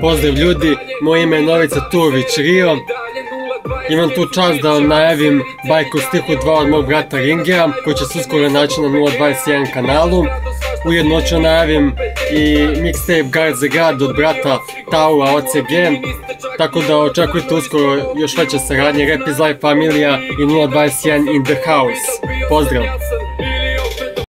Pozdrav ljudi, moje ime je Novica Turović Rio. Imam tu čast da vam najavim bajku stihu 2 od mog brata Ringera, koji će se uskoro naći na 021 kanalu. Ujedno ću najavim i mixtape Guard the Guard od brata Taua OCG, tako da očekujte uskoro još veće saradnje Rap is Life Familija i 021 in the House. Pozdrav!